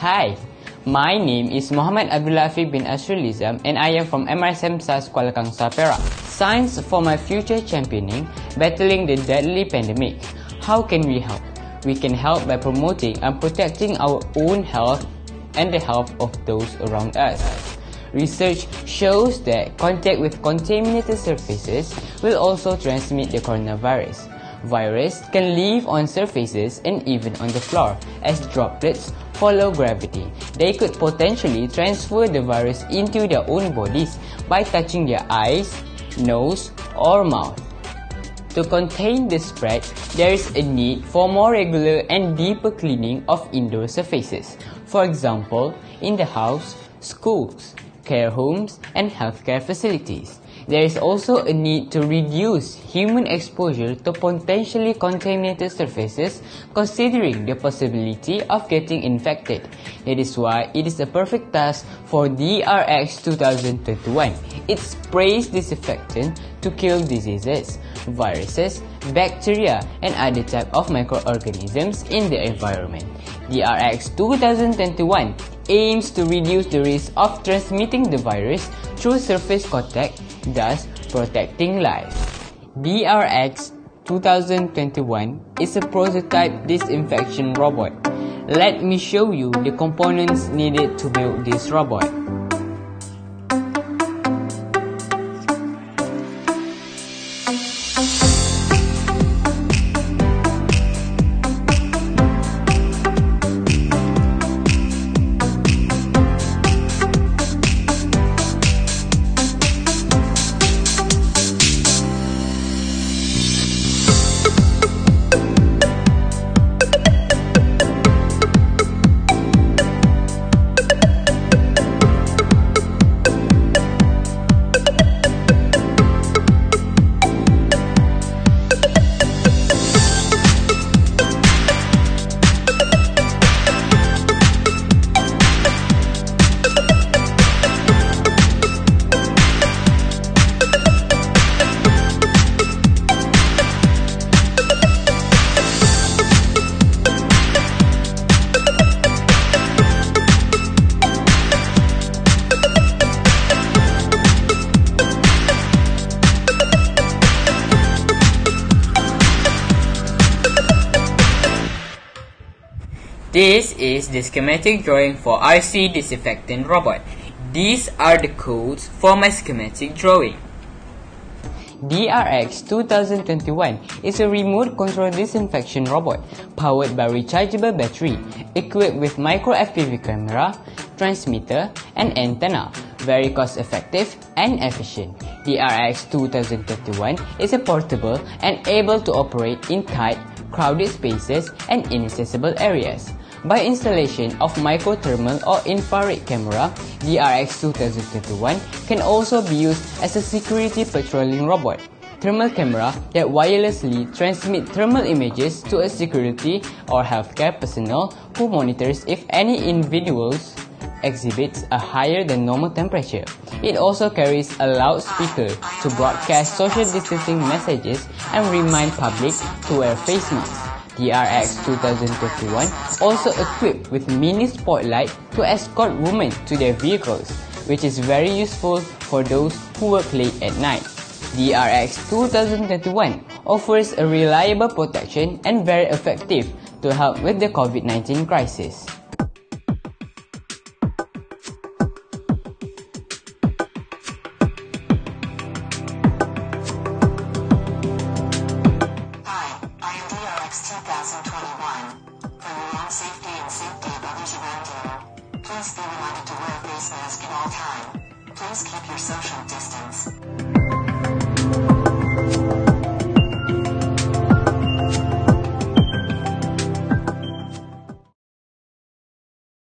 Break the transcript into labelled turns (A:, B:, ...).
A: Hi, my name is Muhammad Abdullah Afiq bin Asrulizam and I am from MRSM SAS Kuala Kangsar Perak. Science for my future championing, battling the deadly pandemic. How can we help? We can help by promoting and protecting our own health and the health of those around us. Research shows that contact with contaminated surfaces will also transmit the coronavirus. Virus can live on surfaces and even on the floor as droplets follow gravity. They could potentially transfer the virus into their own bodies by touching their eyes, nose, or mouth. To contain the spread, there is a need for more regular and deeper cleaning of indoor surfaces. For example, in the house, schools, care homes, and healthcare facilities. There is also a need to reduce human exposure to potentially contaminated surfaces considering the possibility of getting infected. That is why it is a perfect task for DRX 2021. It sprays disinfectant to kill diseases, viruses, bacteria, and other type of microorganisms in the environment. DRX 2021 aims to reduce the risk of transmitting the virus through surface contact thus protecting lives. DRX 2021 is a prototype disinfection robot. Let me show you the components needed to build this robot. This is the schematic drawing for RC disinfectant robot. These are the codes for my schematic drawing. DRX 2021 is a remote control disinfection robot powered by rechargeable battery, equipped with micro FPV camera, transmitter, and antenna. Very cost effective and efficient. DRX 2021 is a portable and able to operate in tight, crowded spaces and inaccessible areas. By installation of microthermal or infrared camera, DRX 2021 can also be used as a security patrolling robot. Thermal camera that wirelessly transmit thermal images to a security or healthcare personnel who monitors if any individuals exhibits a higher than normal temperature. It also carries a loudspeaker to broadcast social distancing messages and remind public to wear face masks. The RX 2021 also equipped with mini spotlight to escort women to their vehicles, which is very useful for those who work late at night. The RX 2021 offers a reliable protection and very effective to help with the COVID-19 crisis.
B: Please keep your social distance.